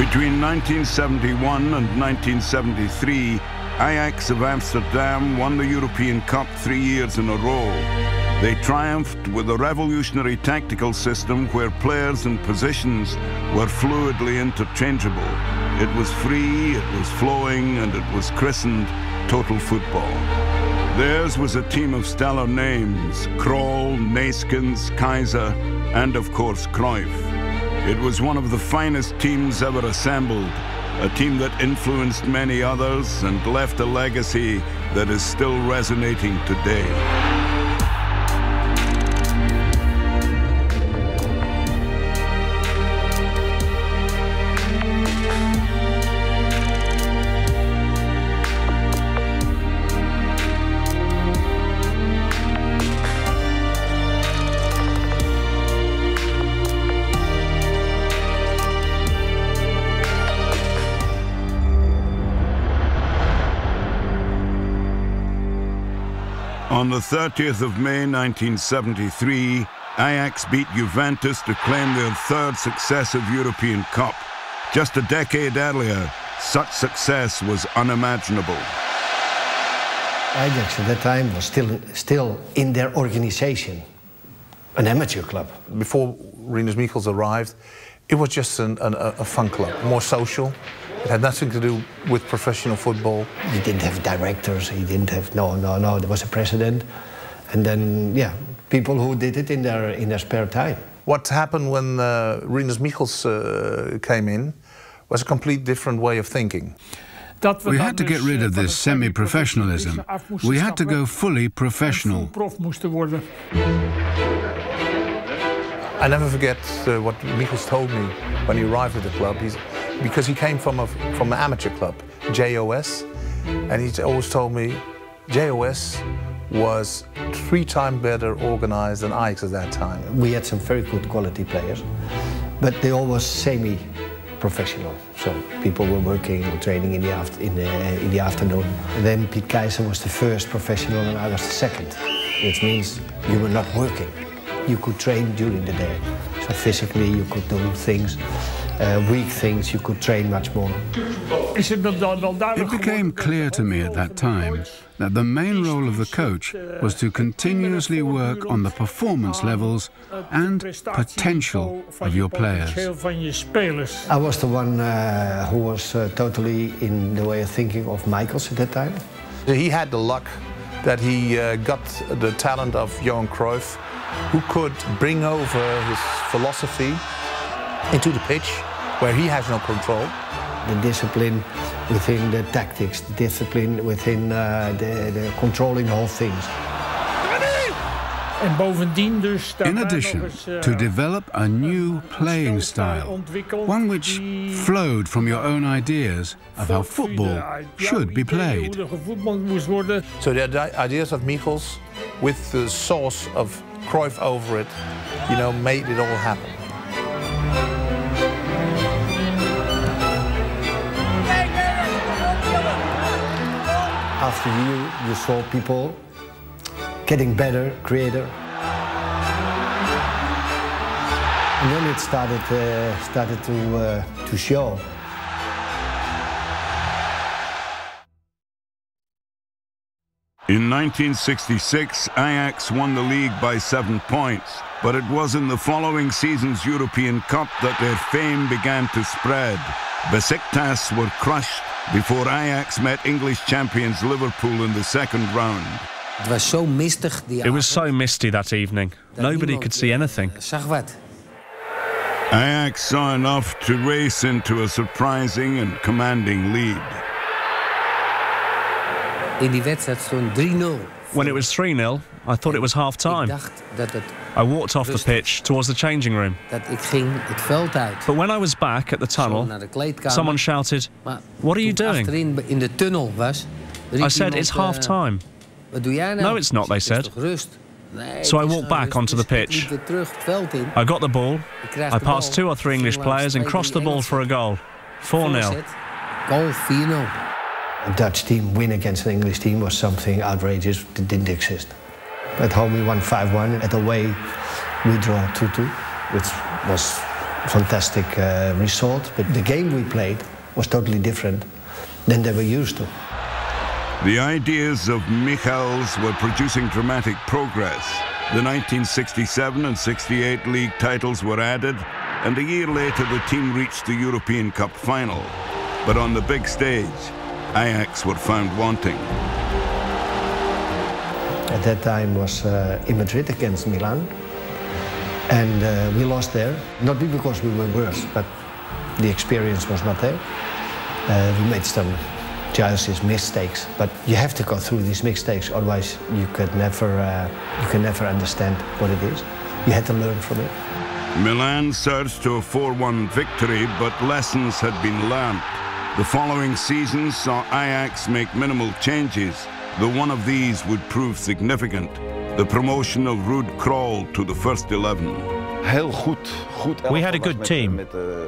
Between 1971 and 1973, Ajax of Amsterdam won the European Cup three years in a row. They triumphed with a revolutionary tactical system where players and positions were fluidly interchangeable. It was free, it was flowing, and it was christened Total Football. Theirs was a team of stellar names, Krol, Neeskens, Keizer, and of course Cruyff. It was one of the finest teams ever assembled, a team that influenced many others and left a legacy that is still resonating today. On the 30th of May 1973, Ajax beat Juventus to claim their third successive European Cup. Just a decade earlier, such success was unimaginable. Ajax at that time was still, still in their organization, an amateur club. Before Rinus Michels arrived, it was just an, an, a fun club, more social. It had nothing to do with professional football. He didn't have directors. He didn't have no, no, no. There was a president, and then yeah, people who did it in their in their spare time. What happened when uh, Rinus Michels uh, came in was a complete different way of thinking. We had to get rid of this semi-professionalism. We had to go fully professional. I never forget uh, what Michels told me when he arrived at the club. He's, because he came from, a, from an amateur club, JOS, and he always told me JOS was three times better organized than Ajax at that time. We had some very good quality players, but they all were semi-professional. So people were working or training in the, after, in, the, in the afternoon. And then Piet Keizer was the first professional and I was the second, which means you were not working. You could train during the day. So physically you could do things uh, weak things, you could train much more. It became clear to me at that time that the main role of the coach was to continuously work on the performance levels and potential of your players. I was the one uh, who was uh, totally in the way of thinking of Michels at that time. He had the luck that he uh, got the talent of Johan Cruyff, who could bring over his philosophy into the pitch where he has no control. The discipline within the tactics, the discipline within uh, the, the controlling the whole things. In addition, to develop a new playing style, one which flowed from your own ideas of how football should be played. So the ideas of Michels, with the sauce of Cruyff over it, you know, made it all happen. after you, you saw people getting better, creator. And then it started, uh, started to, uh, to show. In 1966, Ajax won the league by seven points, but it was in the following season's European Cup that their fame began to spread. Besiktas were crushed before Ajax met English champions Liverpool in the second round. It was so misty. It was so misty that evening. Nobody could see anything. Ajax saw enough to race into a surprising and commanding lead. In die wedstrijd stond 3-0. When it was 3 0, I thought it was half time. I walked off the pitch towards the changing room. But when I was back at the tunnel, someone shouted, What are you doing? I said, It's half eh, time. No, it's not, they said. So I walked back onto the pitch. I got the ball. I passed two or three English players and crossed the ball for a goal. 4 0. Goal 4 0 a Dutch team win against an English team was something outrageous that didn't exist. At home we won 5-1, at away we draw 2-2, which was fantastic uh, result, but the game we played was totally different than they were used to. The ideas of Michels were producing dramatic progress. The 1967 and 68 league titles were added, and a year later the team reached the European Cup final. But on the big stage, Ajax were found wanting. At that time was uh, in Madrid against Milan. And uh, we lost there, not because we were worse, but the experience was not there. Uh, we made some choices, mistakes, but you have to go through these mistakes, otherwise you could never, uh, you can never understand what it is. You had to learn from it. Milan surged to a 4-1 victory, but lessons had been learned. The following season saw Ajax make minimal changes, though one of these would prove significant the promotion of Ruud Krol to the first 11. We had a good team,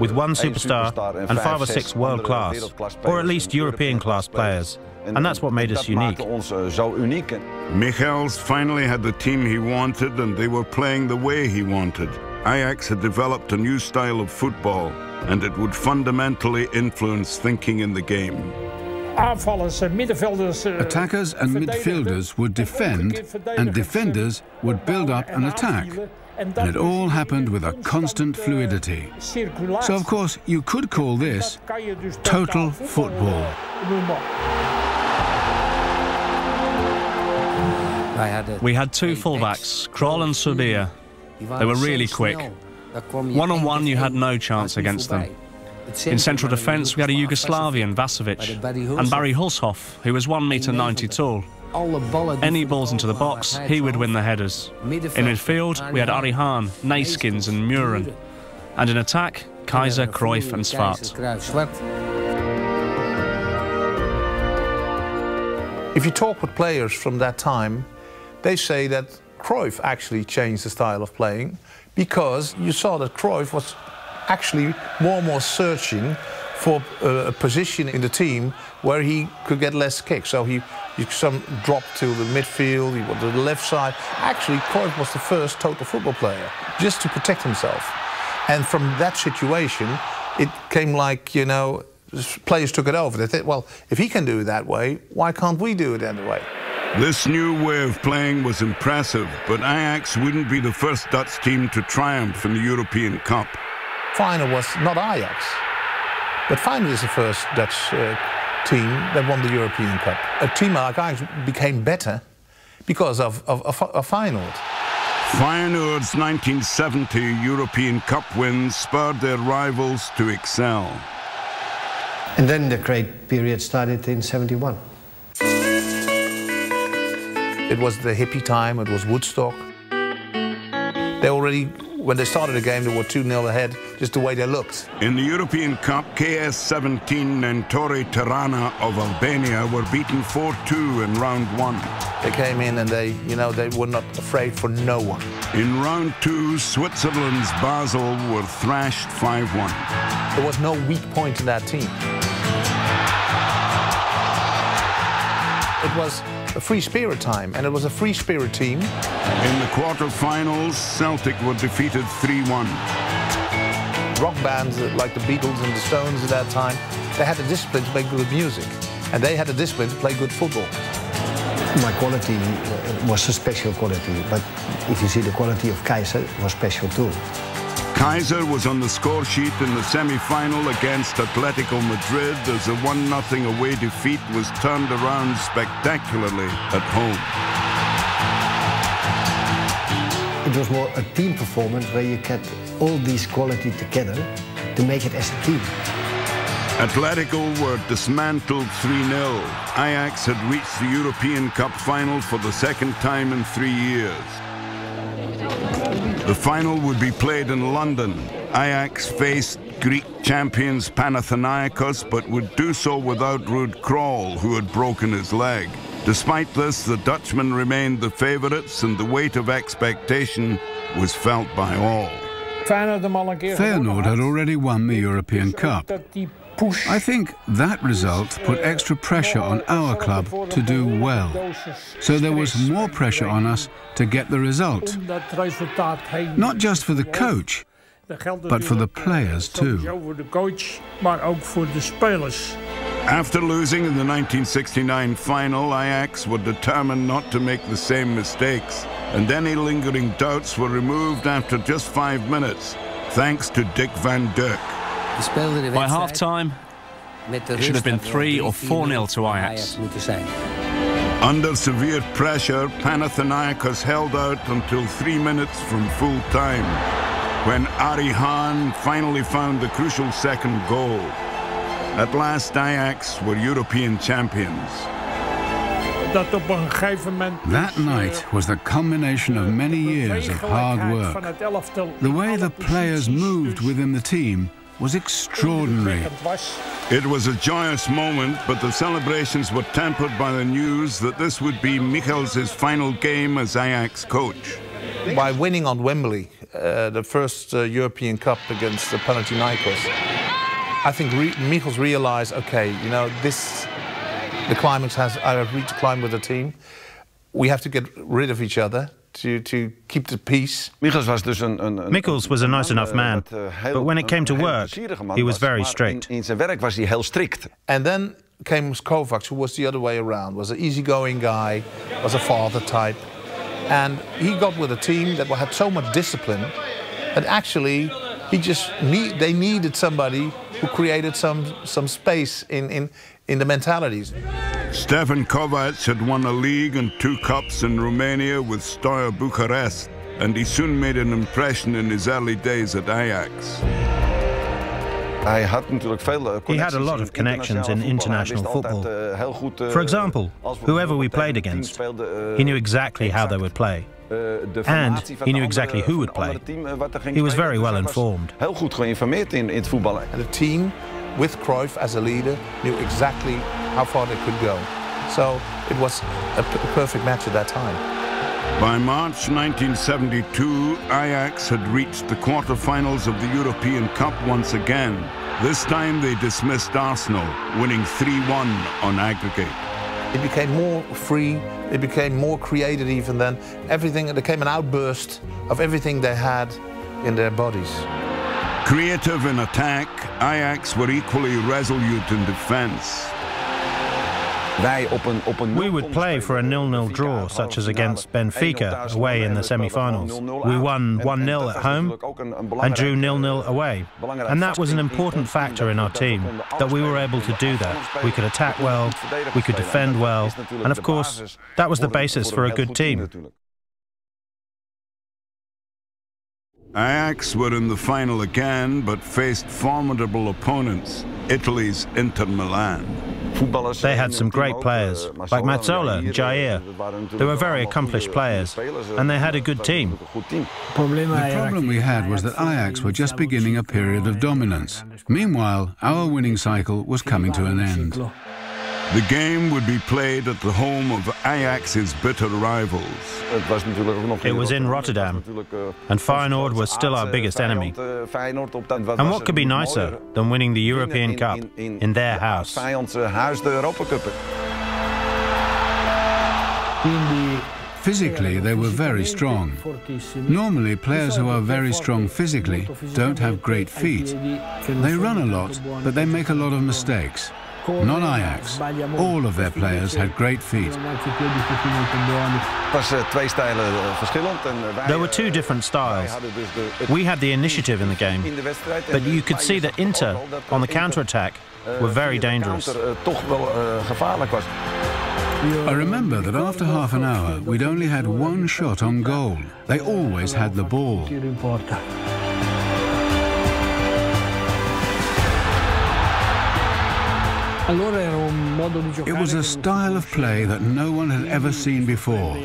with one superstar and five or six world class, or at least European class players. And that's what made us unique. Michels finally had the team he wanted and they were playing the way he wanted. Ajax had developed a new style of football and it would fundamentally influence thinking in the game. Attackers and midfielders would defend, and defenders would build up an attack. And it all happened with a constant fluidity. So, of course, you could call this total football. We had two fullbacks, Krol and Suurbier. They were really quick. One on one, you had no chance against them. In central defence, we had a Yugoslavian, Vasovic, and Barry Hulshoff, who was 1 metre 90 tall. Any balls into the box, he would win the headers. In midfield, we had Arie Haan, Neeskens and Mühren. And in attack, Keizer, Cruyff and Swart. If you talk with players from that time, they say that Cruyff actually changed the style of playing because you saw that Cruyff was actually more and more searching for uh, a position in the team where he could get less kicks. So he, he some dropped to the midfield, he went to the left side. Actually, Cruyff was the first total football player, just to protect himself. And from that situation, it came like, you know, players took it over. They said, well, if he can do it that way, why can't we do it that way? This new way of playing was impressive, but Ajax wouldn't be the first Dutch team to triumph in the European Cup. Final was not Ajax, but Feyenoord is the first Dutch uh, team that won the European Cup. A team like Ajax became better because of, of, of, of Feyenoord. Feyenoord's 1970 European Cup wins spurred their rivals to excel. And then the great period started in 71. It was the hippie time, it was Woodstock. They already when they started the game, they were 2-0 ahead, just the way they looked. In the European Cup, KS-17 and Torre Tirana of Albania were beaten 4-2 in round one. They came in and they, you know, they were not afraid for no one. In round two, Switzerland's Basel were thrashed 5-1. There was no weak point in that team. It was a free spirit time, and it was a free spirit team. In the quarter-finals, Celtic were defeated 3-1. Rock bands like the Beatles and the Stones at that time, they had the discipline to make good music, and they had the discipline to play good football. My quality was a special quality, but if you see the quality of Keizer, was special too. Keizer was on the score sheet in the semi-final against Atletico Madrid as a 1-0 away defeat was turned around spectacularly at home. It was more a team performance where you kept all these quality together to make it as a team. Atletico were dismantled 3-0. Ajax had reached the European Cup final for the second time in three years. The final would be played in London. Ajax faced Greek champions Panathinaikos, but would do so without Ruud Krol, who had broken his leg. Despite this, the Dutchmen remained the favourites, and the weight of expectation was felt by all. Feyenoord had already won the European Cup. I think that result put extra pressure on our club to do well. So there was more pressure on us to get the result. Not just for the coach, but for the players too. After losing in the 1969 final, Ajax were determined not to make the same mistakes, and any lingering doubts were removed after just five minutes, thanks to Dick van Dijk. By half-time, it should have been 3 or 4-0 to Ajax. Under severe pressure, Panathinaikos held out until three minutes from full time, when Arie Haan finally found the crucial second goal. At last, Ajax were European champions. That night was the culmination of many years of hard work. The way the players moved within the team was extraordinary. It was a joyous moment, but the celebrations were tempered by the news that this would be Michels' final game as Ajax coach. By winning on Wembley, uh, the first uh, European Cup against the Panathinaikos, I think re Michels realized, okay, you know, this, the climax has, I have reached a climb with the team. We have to get rid of each other to, to keep the peace. Michels was dus een, een, Michels was a nice enough eh, man, eh, but when it came to work, he was very strict. In, in zijn werk was hij heel strikt. And then came Kovacs, who was the other way around, was an easygoing guy, was a father type. And he got with a team that had so much discipline that actually he just need, they needed somebody who created some, some space in, in, in the mentalities. Stefan Kovacs had won a league and two cups in Romania with Steaua Bucharest, and he soon made an impression in his early days at Ajax. He had a lot of connections in international football. For example, whoever we played against, he knew exactly how they would play. And he knew exactly who would play. He was very well informed. And the team, with Cruyff as a leader, knew exactly how far they could go. So it was a perfect match at that time. By March 1972, Ajax had reached the quarter-finals of the European Cup once again. This time they dismissed Arsenal, winning 3-1 on aggregate. It became more free, it became more creative even then. everything, it became an outburst of everything they had in their bodies. Creative in attack, Ajax were equally resolute in defence. We would play for a nil-nil draw, such as against Benfica away in the semi-finals. We won 1-0 at home and drew nil-nil away. And that was an important factor in our team, that we were able to do that. We could attack well, we could defend well, and of course, that was the basis for a good team. Ajax were in the final again, but faced formidable opponents, Italy's Inter Milan. They had some great players, like Mazzola and Jair. They were very accomplished players, and they had a good team. The problem we had was that Ajax were just beginning a period of dominance. Meanwhile, our winning cycle was coming to an end. The game would be played at the home of Ajax's bitter rivals. It was in Rotterdam, and Feyenoord was still our biggest enemy. And what could be nicer than winning the European Cup in their house? Physically, they were very strong. Normally, players who are very strong physically don't have great feet. They run a lot, but they make a lot of mistakes. Not Ajax. All of their players had great feet. There were two different styles. We had the initiative in the game, but you could see that Inter, on the counter-attack, were very dangerous. I remember that after half an hour, we'd only had one shot on goal. They always had the ball. It was a style of play that no one had ever seen before.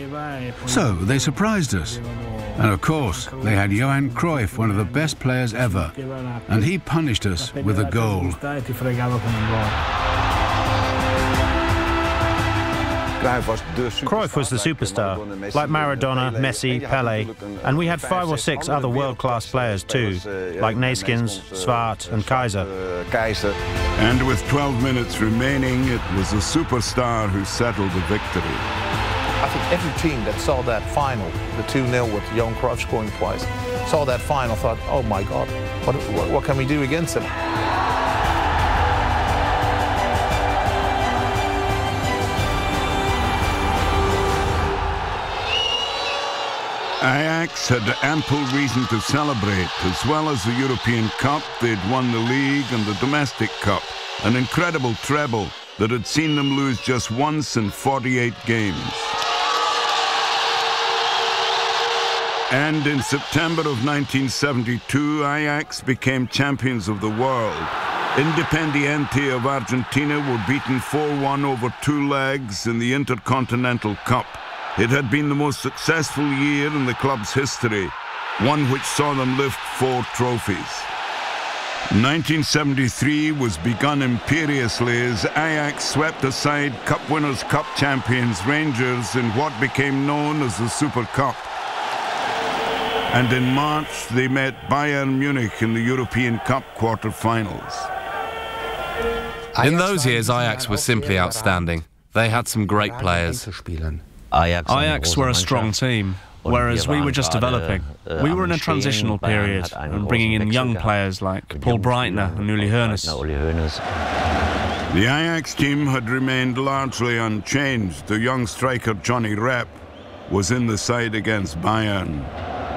So they surprised us. And of course, they had Johan Cruyff, one of the best players ever, and he punished us with a goal. Cruyff was the superstar, like Maradona, Messi, Pele, and we had five or six other world-class players too, like Neeskens, Swart and Keizer. And with 12 minutes remaining, it was the superstar who settled the victory. I think every team that saw that final, the 2-0 with Johan Cruyff scoring twice, saw that final, thought, oh my God, what, what, what can we do against them? Ajax had ample reason to celebrate. As well as the European Cup, they'd won the league and the domestic cup, an incredible treble that had seen them lose just once in 48 games. And in September of 1972, Ajax became champions of the world. Independiente of Argentina were beaten 4-1 over two legs in the Intercontinental Cup. It had been the most successful year in the club's history, one which saw them lift four trophies. 1973 was begun imperiously as Ajax swept aside Cup Winners' Cup champions Rangers in what became known as the Super Cup. And in March, they met Bayern Munich in the European Cup quarter-finals. In those years, Ajax was simply outstanding. They had some great players. Ajax were a strong team, whereas we were just developing. Uh, we were in a transitional period and bringing in young players like Paul Breitner and Uli Hoeneß. The Ajax team had remained largely unchanged. The young striker Johnny Rep was in the side against Bayern.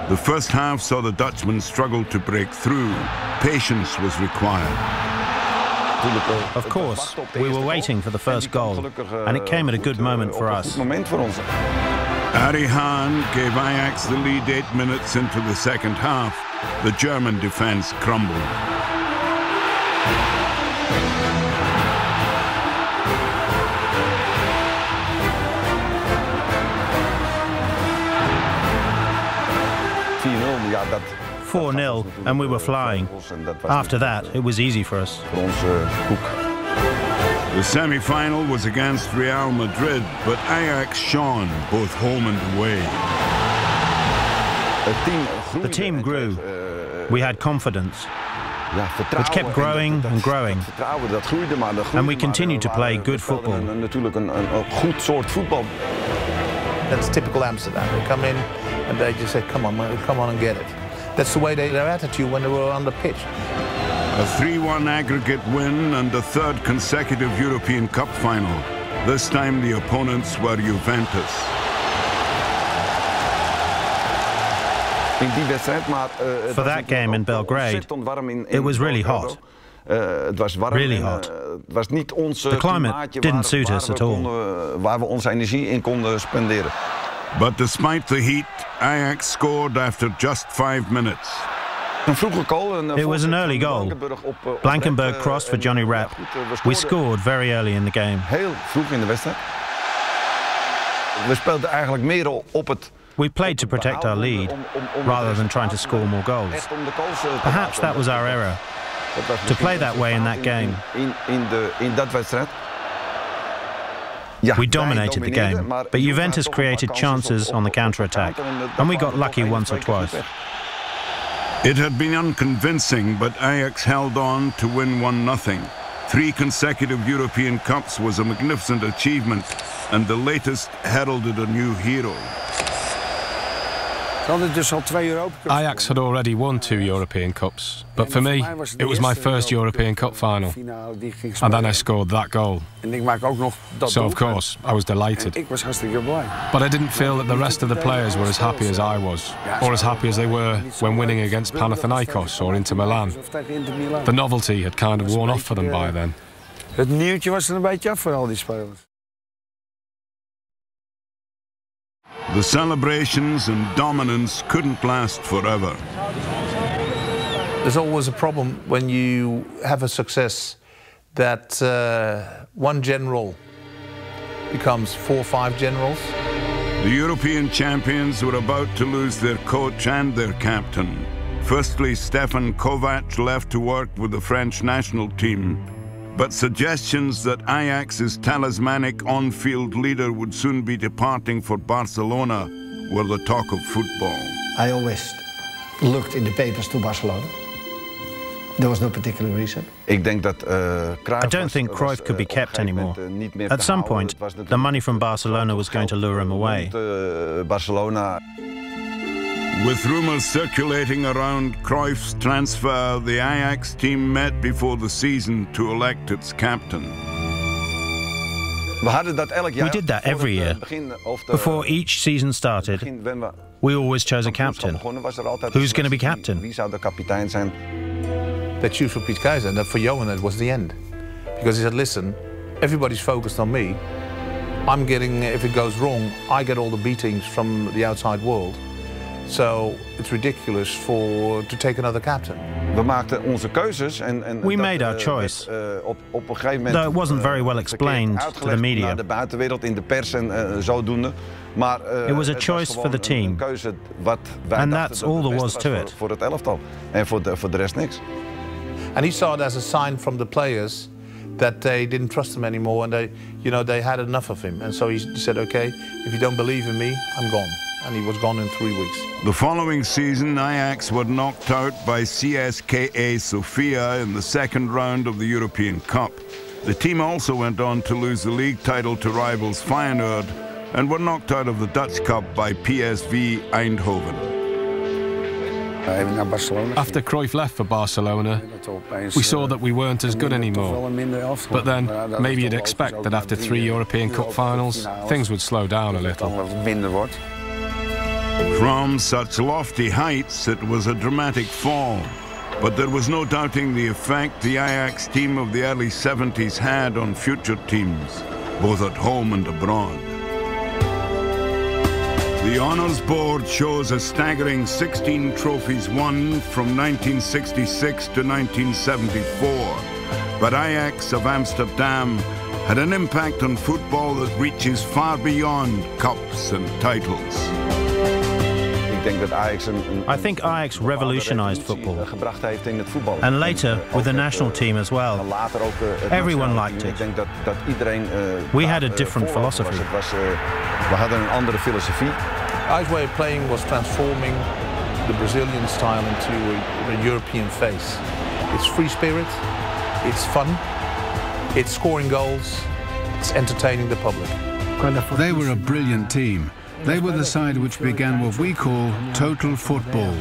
The first half saw the Dutchman struggle to break through. Patience was required. Of course, we were waiting for the first goal, and it came at a good moment for us. Arie Haan gave Ajax the lead eight minutes into the second half. The German defence crumbled. 4 0, and we were flying. After that, it was easy for us. The semi final was against Real Madrid, but Ajax shone both home and away. The team grew. We had confidence. It kept growing and growing. And we continued to play good football. That's typical Amsterdam. They come in and they just say, come on, man, come on and get it. That's the way they, their attitude when they were on the pitch. A 3-1 aggregate win and a third consecutive European Cup final. This time the opponents were Juventus. For that game in Belgrade, it was really hot. Really hot. The climate didn't suit us at all. But despite the heat, Ajax scored after just five minutes. It was an early goal. Blankenburg crossed for Johnny Rep. We scored very early in the game. We played to protect our lead, rather than trying to score more goals. Perhaps that was our error, to play that way in that game. We dominated the game, but Juventus created chances on the counter-attack, and we got lucky once or twice. It had been unconvincing, but Ajax held on to win 1-0. Three consecutive European Cups was a magnificent achievement, and the latest heralded a new hero. Ajax had already won two European Cups, but for me, it was my first European Cup final. And then I scored that goal. So, of course, I was delighted. But I didn't feel that the rest of the players were as happy as I was, or as happy as they were when winning against Panathinaikos or Inter Milan. The novelty had kind of worn off for them by then. Het nieuwtje was er een beetje af voor al die spelers. The celebrations and dominance couldn't last forever. There's always a problem when you have a success that uh, one general becomes four or five generals. The European champions were about to lose their coach and their captain. Firstly, Stefan Kovacs left to work with the French national team but suggestions that Ajax's talismanic on-field leader would soon be departing for Barcelona were the talk of football. I always looked in the papers to Barcelona. There was no particular reason. I don't think Cruyff could be kept anymore. At some point, the money from Barcelona was going to lure him away. With rumours circulating around Cruyff's transfer, the Ajax team met before the season to elect its captain. We did that every year. Before each season started, we always chose a captain. Who's going to be captain? They choose for Piet Keizer, and for Johan it was the end. Because he said, listen, everybody's focused on me. I'm getting, if it goes wrong, I get all the beatings from the outside world. So it's ridiculous for to take another captain. We maakten onze keuzes en, en we made our choice. Uh, op, op een gegeven moment, Though it wasn't very well explained to the media. Naar de buitenwereld in de pers en zodoende. Maar uh, it was a choice for the team. Keuze wat wij and that's all there was to it. Voor het elftal en voor de, voor de rest niks. And he saw it as a sign from the players that they didn't trust him anymore and they, you know, they had enough of him. And so he said, okay, if you don't believe in me, I'm gone. And he was gone in three weeks. The following season, Ajax were knocked out by CSKA Sofia in the second round of the European Cup. The team also went on to lose the league title to rivals Feyenoord and were knocked out of the Dutch Cup by PSV Eindhoven. After Cruyff left for Barcelona, we saw that we weren't as good anymore. But then, maybe you'd expect that after three European Cup finals, things would slow down a little. From such lofty heights, it was a dramatic fall. But there was no doubting the effect the Ajax team of the early 70s had on future teams, both at home and abroad. The Honours Board shows a staggering 16 trophies won from 1966 to 1974. But Ajax of Amsterdam had an impact on football that reaches far beyond cups and titles. I think Ajax revolutionized football. And later with the national team as well. Everyone liked it. We had a different philosophy. We hadden een andere filosofie. Our way of playing was transforming the Brazilian style into a, a European face. It's free spirit, it's fun, it's scoring goals, it's entertaining the public. They were a brilliant team. They were the side which began what we call total football.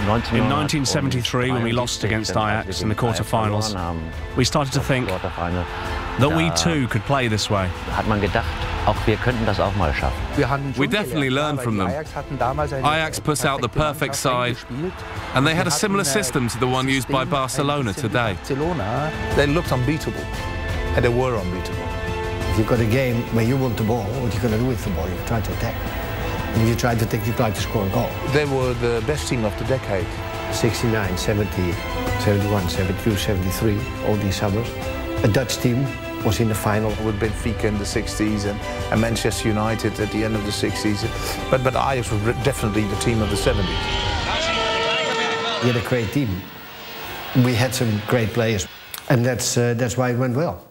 In 1973, when we lost against Ajax in the quarter-finals, we started to think that we too could play this way. We definitely learned from them. Ajax put out the perfect side, and they had a similar system to the one used by Barcelona today. They looked unbeatable, and they were unbeatable. If you've got a game where you want the ball, what are you going to do with the ball? You try to attack. And if you try to take, you try to score a goal. They were the best team of the decade. 69, 70, 71, 72, 73, all these summers. A Dutch team was in the final. With Benfica in the 60s and, and Manchester United at the end of the 60s. But, but Ajax was definitely the team of the 70s. We had a great team. We had some great players. And that's, uh, that's why it went well.